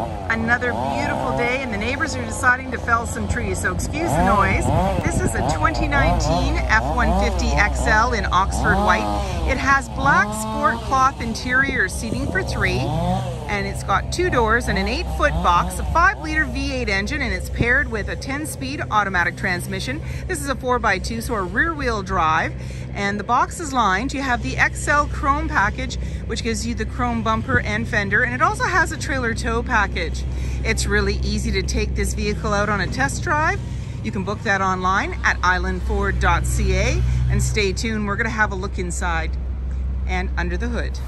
哦 Another beautiful day and the neighbors are deciding to fell some trees, so excuse the noise. This is a 2019 F-150 XL in Oxford White. It has black sport cloth interior seating for three, and it's got two doors and an eight foot box, a five liter V8 engine, and it's paired with a 10 speed automatic transmission. This is a 4x2, so a rear wheel drive and the box is lined. You have the XL Chrome package, which gives you the chrome bumper and fender, and it also has a trailer tow package. It's really easy to take this vehicle out on a test drive. You can book that online at islandford.ca, and stay tuned, we're gonna have a look inside and under the hood.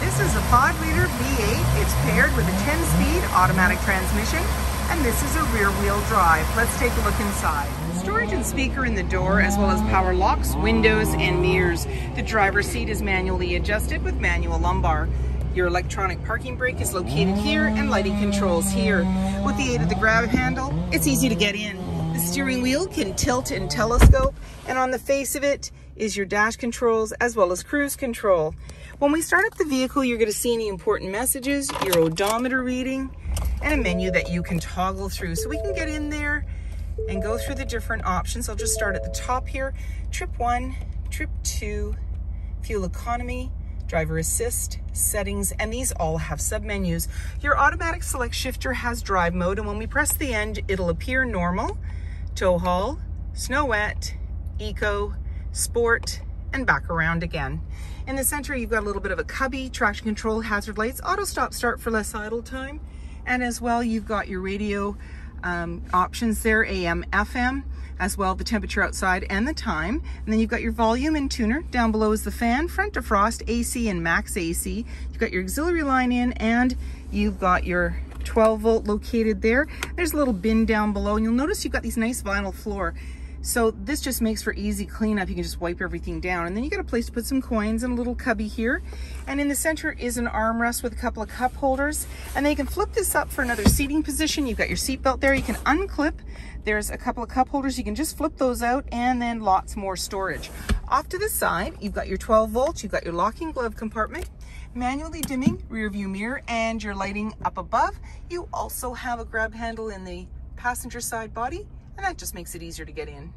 This is a 5 liter V8. It's paired with a 10 speed automatic transmission and this is a rear wheel drive. Let's take a look inside. Storage and speaker in the door as well as power locks, windows and mirrors. The driver's seat is manually adjusted with manual lumbar. Your electronic parking brake is located here and lighting controls here. With the aid of the grab handle, it's easy to get in. The steering wheel can tilt and telescope and on the face of it is your dash controls as well as cruise control. When we start up the vehicle, you're gonna see any important messages, your odometer reading, and a menu that you can toggle through. So we can get in there and go through the different options. I'll just start at the top here. Trip one, trip two, fuel economy, driver assist, settings, and these all have submenus. Your automatic select shifter has drive mode, and when we press the end, it'll appear normal, tow haul, snow wet, eco, sport, and back around again. In the center, you've got a little bit of a cubby, traction control, hazard lights, auto stop start for less idle time, and as well, you've got your radio um, options there, AM, FM, as well the temperature outside and the time. And then you've got your volume and tuner. Down below is the fan, front defrost, AC and max AC. You've got your auxiliary line in and you've got your 12 volt located there. There's a little bin down below and you'll notice you've got these nice vinyl floor. So this just makes for easy cleanup. You can just wipe everything down. And then you got a place to put some coins and a little cubby here. And in the center is an armrest with a couple of cup holders. And then you can flip this up for another seating position. You've got your seat belt there. You can unclip. There's a couple of cup holders. You can just flip those out and then lots more storage. Off to the side, you've got your 12 volts. You've got your locking glove compartment manually dimming rear view mirror and your lighting up above. You also have a grab handle in the passenger side body and that just makes it easier to get in.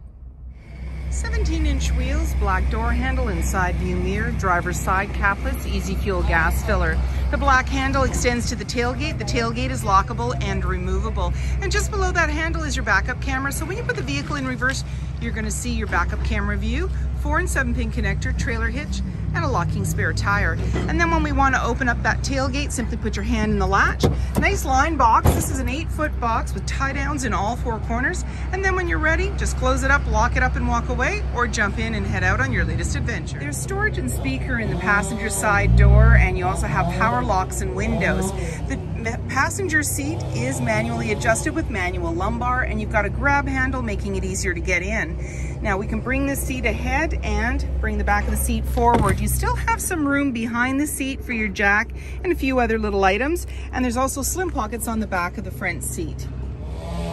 17 inch wheels, black door handle and side view mirror, driver's side capless, easy fuel gas filler. The black handle extends to the tailgate. The tailgate is lockable and removable. And just below that handle is your backup camera. So when you put the vehicle in reverse, you're gonna see your backup camera view, four and seven pin connector, trailer hitch, and a locking spare tire. And then when we want to open up that tailgate, simply put your hand in the latch. Nice line box. This is an eight foot box with tie downs in all four corners. And then when you're ready, just close it up, lock it up and walk away or jump in and head out on your latest adventure. There's storage and speaker in the passenger side door and you also have power locks and windows. The passenger seat is manually adjusted with manual lumbar and you've got a grab handle making it easier to get in. Now we can bring the seat ahead and bring the back of the seat forward. You still have some room behind the seat for your jack and a few other little items. And there's also slim pockets on the back of the front seat.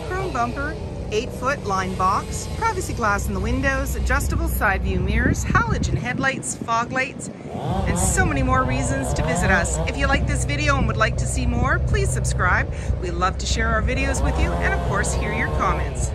Chrome bumper, eight foot line box, privacy glass in the windows, adjustable side view mirrors, halogen headlights, fog lights, and so many more reasons to visit us. If you like this video and would like to see more, please subscribe. We love to share our videos with you and of course hear your comments.